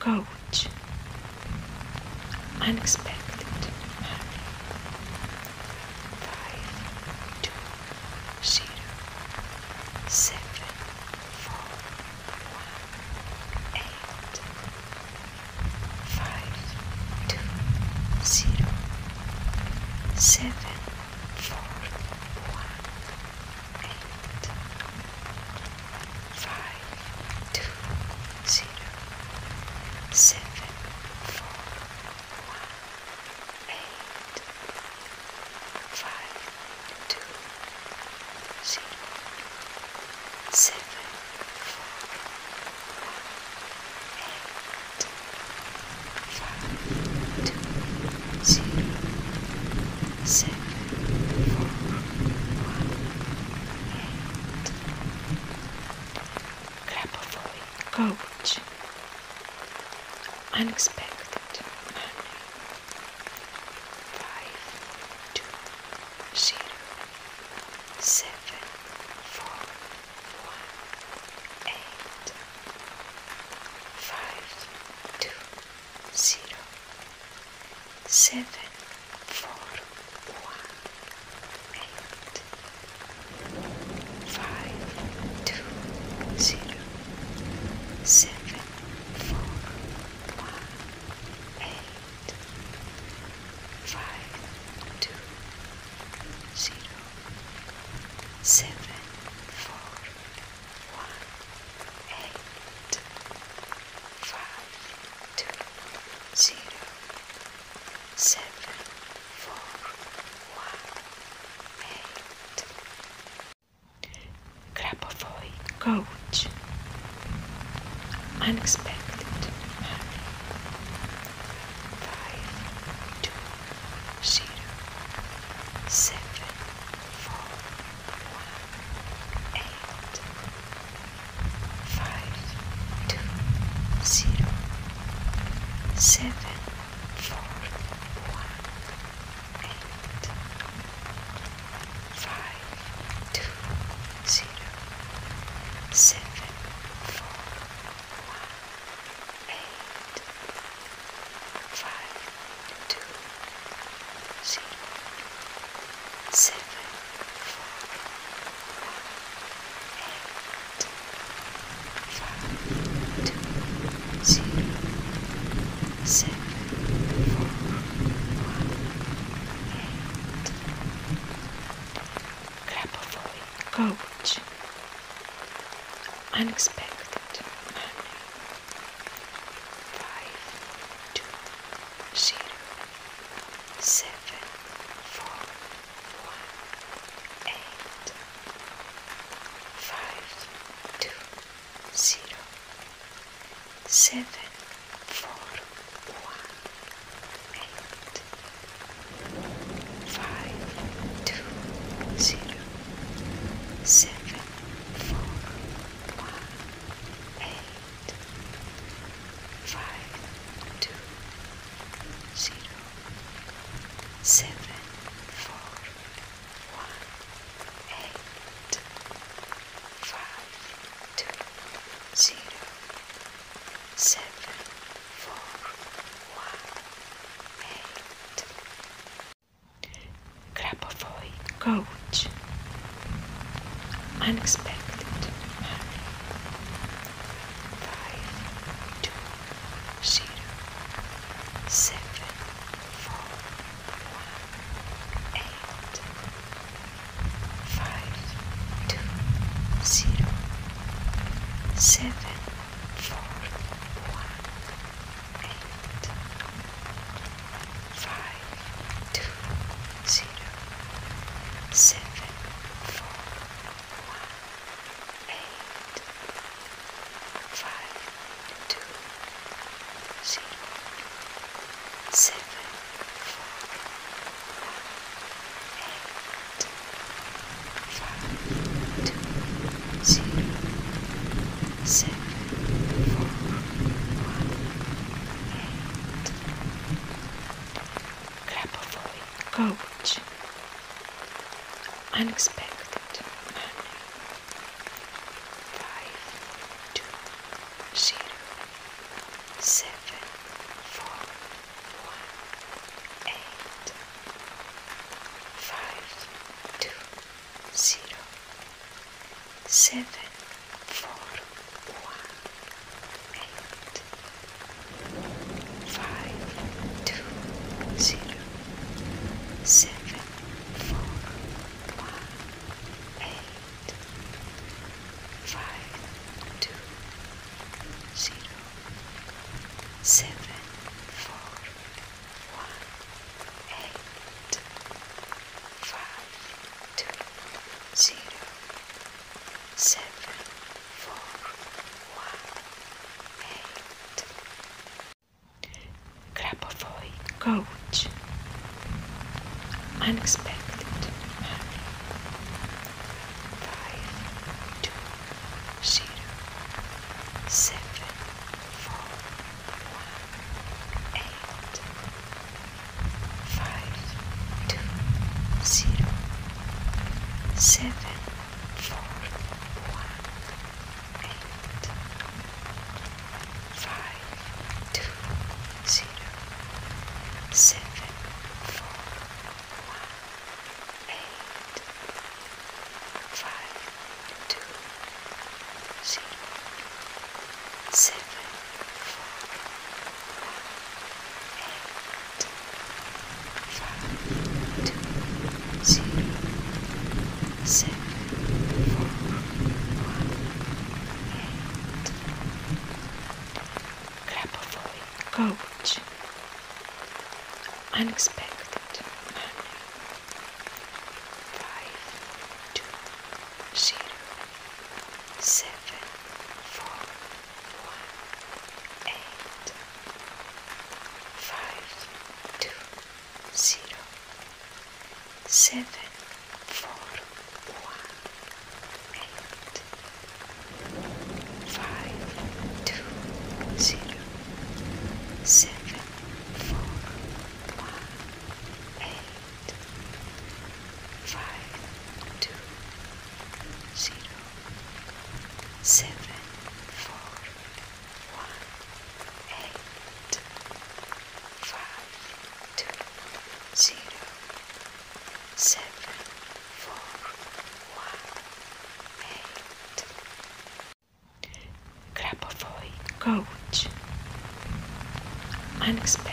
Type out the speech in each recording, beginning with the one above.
coach. Unexpected. courage, unexpected manner. Five, two, zero, seven, four, one, eight. Five, two, zero, seven. coach. Unexpected. unexpected manner. Five, two, zero, seven, four, one, eight. Five, two, zero, seven, coach. Unexpected. six, four, one, eight. Grabovoi, coach. Unexpected money. Five, two, zero, seven, four, one, eight. Five, two, zero, seven. approach unexpected. seven. unexpected.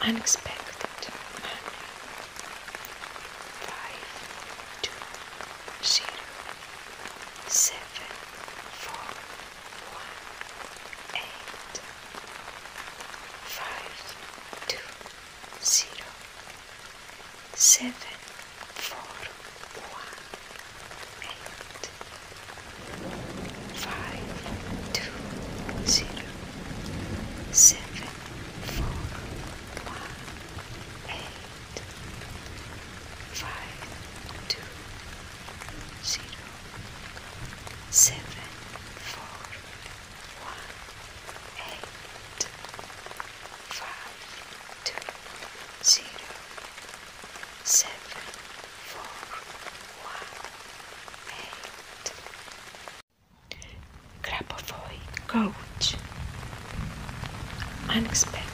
unexpected. seven, four, one, eight, five, two, zero, seven, four, one, eight. Grabovoi coach. Unexpected.